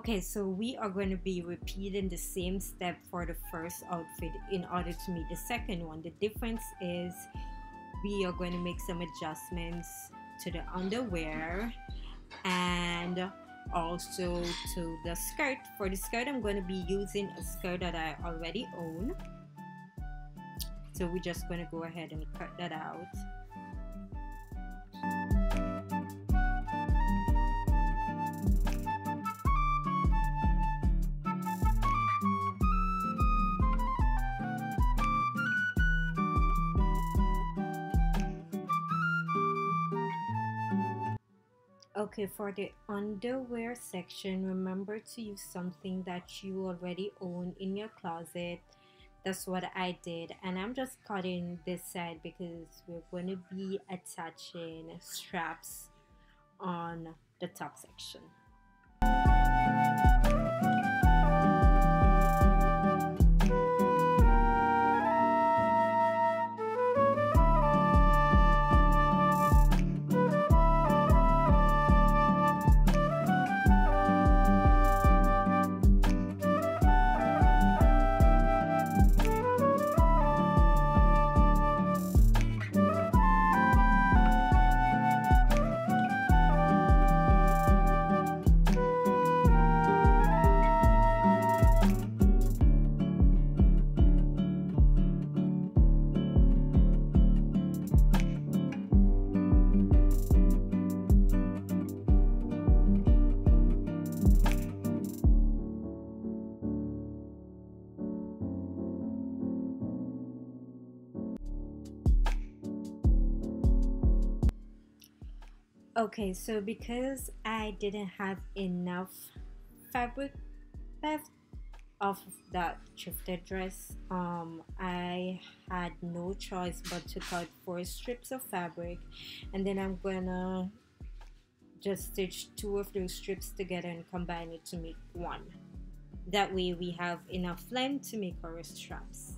Okay, so we are going to be repeating the same step for the first outfit in order to meet the second one. The difference is we are going to make some adjustments to the underwear and also to the skirt. For the skirt, I'm going to be using a skirt that I already own. So we're just going to go ahead and cut that out. Okay, for the underwear section, remember to use something that you already own in your closet. That's what I did. And I'm just cutting this side because we're going to be attaching straps on the top section. Okay, so because I didn't have enough fabric left of that thrifted dress, um, I had no choice but to cut four strips of fabric and then I'm gonna just stitch two of those strips together and combine it to make one. That way we have enough length to make our straps.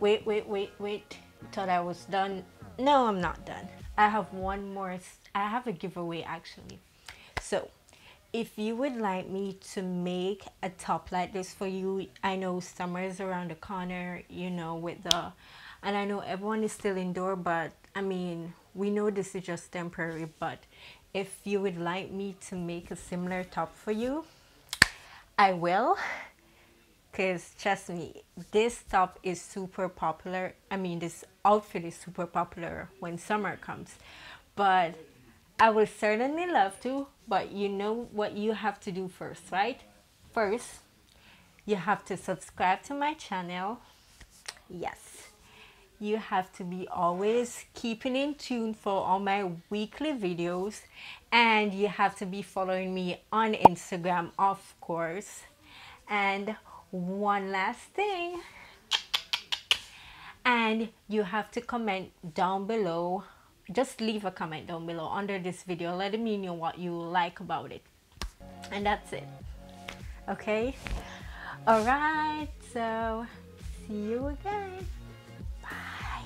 Wait, wait, wait, wait. Thought I was done. No, I'm not done. I have one more. I have a giveaway actually. So, if you would like me to make a top like this for you, I know summer is around the corner, you know, with the, and I know everyone is still indoor, but I mean, we know this is just temporary, but if you would like me to make a similar top for you, I will because trust me this top is super popular. I mean this outfit is super popular when summer comes. But i would certainly love to but you know what you have to do first right? First you have to subscribe to my channel. Yes. You have to be always keeping in tune for all my weekly videos. And you have to be following me on instagram of course. And one last thing. And you have to comment down below. Just leave a comment down below under this video. Letting me know what you like about it. And that's it. Okay? All right so see you again. Bye